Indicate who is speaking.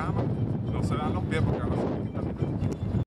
Speaker 1: cama, no se dan los pies porque ahora se